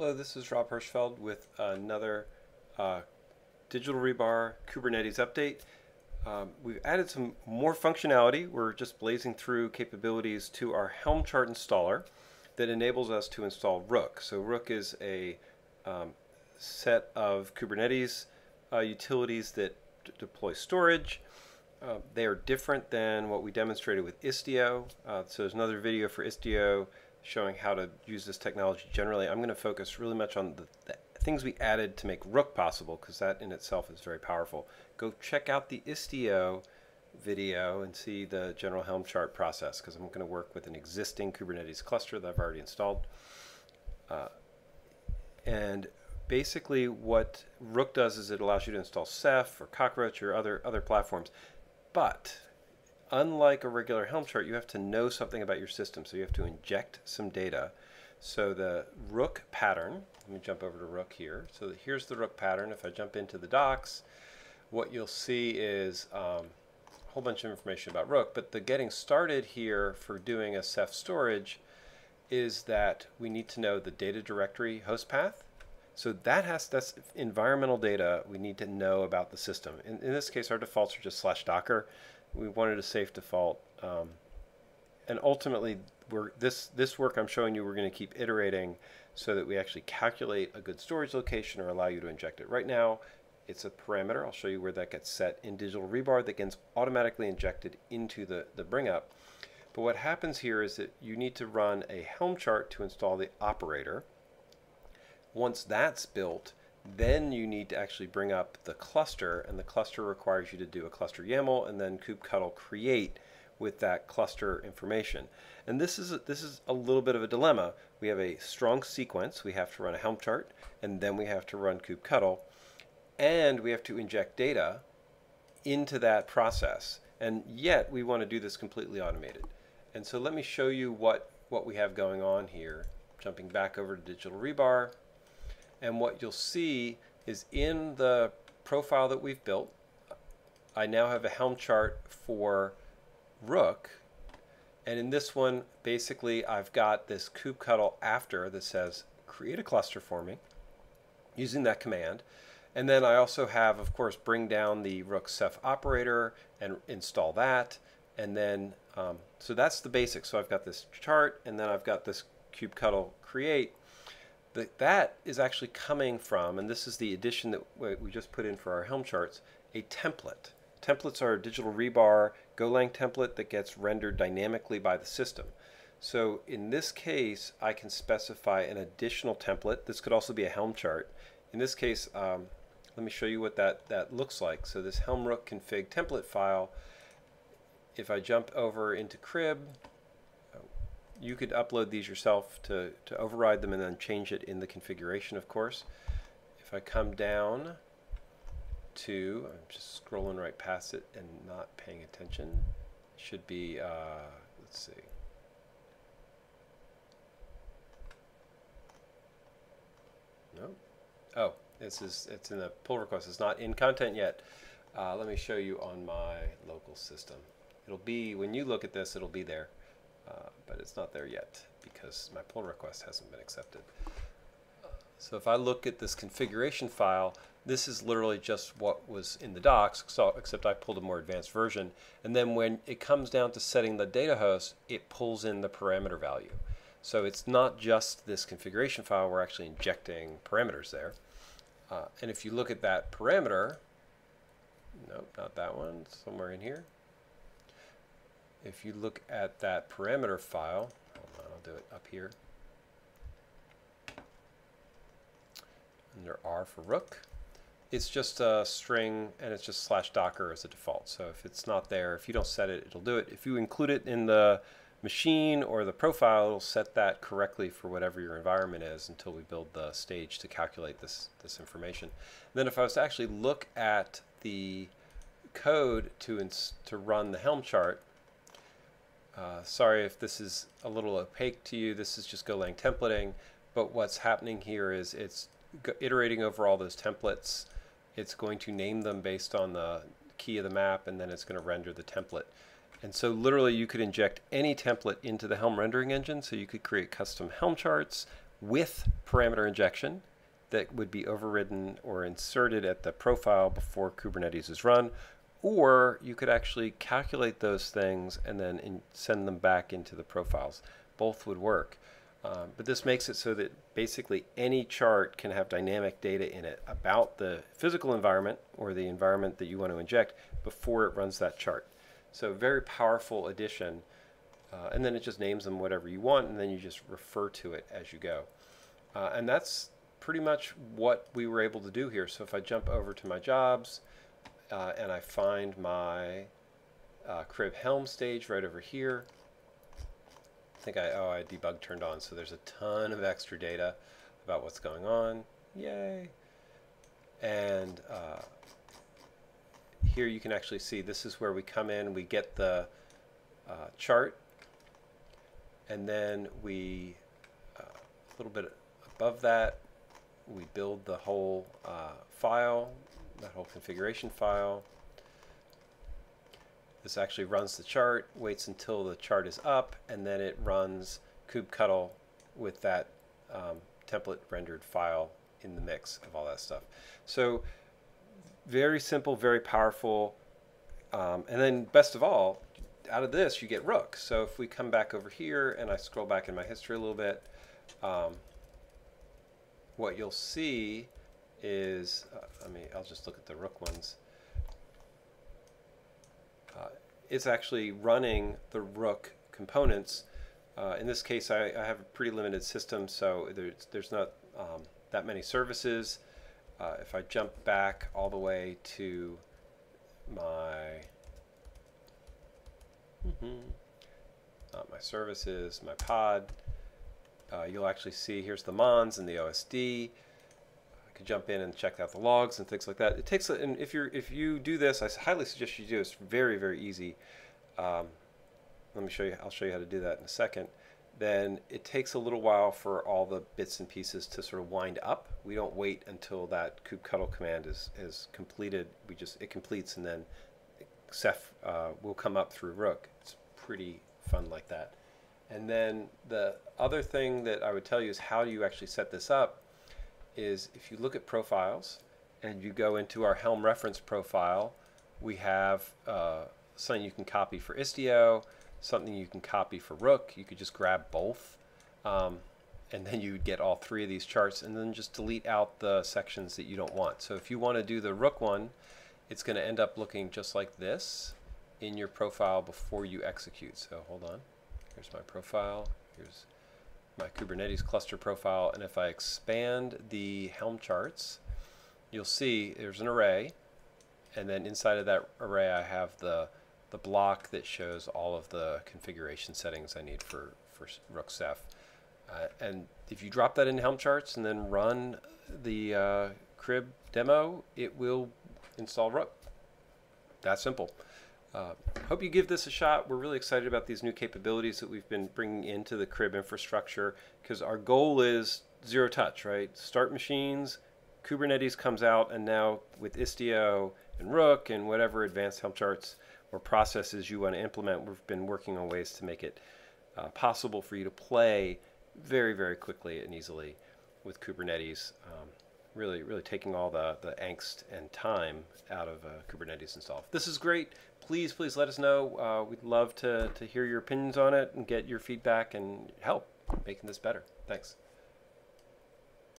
Hello, this is Rob Hirschfeld with another uh, Digital Rebar Kubernetes update. Um, we've added some more functionality. We're just blazing through capabilities to our Helm chart installer that enables us to install Rook. So Rook is a um, set of Kubernetes uh, utilities that deploy storage. Uh, they are different than what we demonstrated with Istio. Uh, so there's another video for Istio showing how to use this technology generally. I'm going to focus really much on the, the things we added to make Rook possible because that in itself is very powerful. Go check out the Istio video and see the general Helm chart process because I'm going to work with an existing Kubernetes cluster that I've already installed. Uh, and basically what Rook does is it allows you to install Ceph or Cockroach or other, other platforms. But unlike a regular Helm chart, you have to know something about your system. So you have to inject some data. So the Rook pattern, let me jump over to Rook here. So here's the Rook pattern. If I jump into the docs, what you'll see is um, a whole bunch of information about Rook. But the getting started here for doing a Ceph storage is that we need to know the data directory host path. So that has that's environmental data we need to know about the system. In, in this case, our defaults are just slash docker we wanted a safe default. Um, and ultimately, we're, this, this work I'm showing you, we're going to keep iterating so that we actually calculate a good storage location or allow you to inject it. Right now, it's a parameter. I'll show you where that gets set in Digital Rebar that gets automatically injected into the, the bring up. But what happens here is that you need to run a Helm chart to install the operator. Once that's built, then you need to actually bring up the cluster, and the cluster requires you to do a cluster YAML and then kubectl create with that cluster information. And this is a, this is a little bit of a dilemma. We have a strong sequence. We have to run a Helm chart, and then we have to run kubectl, and we have to inject data into that process. And yet we want to do this completely automated. And so let me show you what what we have going on here. Jumping back over to Digital Rebar. And what you'll see is in the profile that we've built, I now have a Helm chart for Rook. And in this one, basically, I've got this kubectl after that says create a cluster for me using that command. And then I also have, of course, bring down the Rook Ceph operator and install that. And then, um, so that's the basics. So I've got this chart, and then I've got this kubectl create that that is actually coming from, and this is the addition that we just put in for our Helm charts, a template. Templates are a digital rebar Golang template that gets rendered dynamically by the system. So in this case, I can specify an additional template. This could also be a Helm chart. In this case, um, let me show you what that, that looks like. So this Helm Rook config template file, if I jump over into KRIB, you could upload these yourself to, to override them and then change it in the configuration, of course. If I come down to, I'm just scrolling right past it and not paying attention, should be, uh, let's see. No? Oh, this is, it's in the pull request. It's not in content yet. Uh, let me show you on my local system. It'll be, when you look at this, it'll be there. But it's not there yet because my pull request hasn't been accepted. So if I look at this configuration file, this is literally just what was in the docs, so, except I pulled a more advanced version. And then when it comes down to setting the data host, it pulls in the parameter value. So it's not just this configuration file, we're actually injecting parameters there. Uh, and if you look at that parameter, nope, not that one, somewhere in here if you look at that parameter file, on, I'll do it up here, under R for rook, it's just a string and it's just slash docker as a default. So if it's not there, if you don't set it, it'll do it. If you include it in the machine or the profile, it'll set that correctly for whatever your environment is until we build the stage to calculate this, this information. And then if I was to actually look at the code to, to run the Helm chart, uh, sorry if this is a little opaque to you. This is just Golang templating. But what's happening here is it's iterating over all those templates. It's going to name them based on the key of the map, and then it's going to render the template. And so literally you could inject any template into the Helm rendering engine. So you could create custom Helm charts with parameter injection that would be overridden or inserted at the profile before Kubernetes is run, or you could actually calculate those things and then in, send them back into the profiles. Both would work. Um, but this makes it so that basically any chart can have dynamic data in it about the physical environment or the environment that you want to inject before it runs that chart. So very powerful addition. Uh, and then it just names them whatever you want, and then you just refer to it as you go. Uh, and that's pretty much what we were able to do here. So if I jump over to my jobs uh, and I find my uh, KRIB helm stage right over here, I think I, oh, I debug turned on. So there's a ton of extra data about what's going on. Yay. And uh, here you can actually see this is where we come in, we get the uh, chart, and then we, uh, a little bit above that, we build the whole uh, file, that whole configuration file. This actually runs the chart, waits until the chart is up, and then it runs kubectl with that um, template rendered file in the mix of all that stuff. So very simple, very powerful. Um, and then best of all, out of this you get Rook. So if we come back over here and I scroll back in my history a little bit, um, what you'll see is, uh, I mean, I'll just look at the Rook ones. Uh, it's actually running the Rook components. Uh, in this case, I, I, have a pretty limited system, so there's, there's not um, that many services. Uh, if I jump back all the way to my mm -hmm, my services, my pod, uh, you'll actually see here's the mons and the OSD. Could jump in and check out the logs and things like that. It takes, and if you're if you do this, I highly suggest you do. It's very very easy. Um, let me show you. I'll show you how to do that in a second then it takes a little while for all the bits and pieces to sort of wind up. We don't wait until that kubectl command is, is completed. We just, it completes and then Ceph uh, will come up through Rook. It's pretty fun like that. And then the other thing that I would tell you is how do you actually set this up is if you look at profiles and you go into our Helm reference profile, we have uh, something you can copy for Istio, something you can copy for Rook. You could just grab both. Um, and then you would get all three of these charts and then just delete out the sections that you don't want. So if you want to do the Rook one, it's going to end up looking just like this in your profile before you execute. So hold on. Here's my profile. Here's my Kubernetes cluster profile. And if I expand the Helm charts, you'll see there's an array. And then inside of that array, I have the the block that shows all of the configuration settings I need for, for Rook Ceph. Uh, and if you drop that in Helm charts and then run the uh, KRIB demo, it will install Rook. That simple. Uh, hope you give this a shot. We're really excited about these new capabilities that we've been bringing into the KRIB infrastructure because our goal is zero touch, right? Start machines, Kubernetes comes out, and now with Istio and Rook and whatever advanced Helm charts or processes you want to implement, we've been working on ways to make it uh, possible for you to play very, very quickly and easily with Kubernetes. Um, really, really taking all the, the angst and time out of uh, Kubernetes install. This is great. Please, please let us know. Uh, we'd love to, to hear your opinions on it and get your feedback and help making this better. Thanks.